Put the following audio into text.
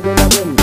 de la boom.